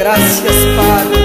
Gracias, Padre.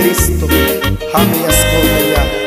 Cristo, a minha.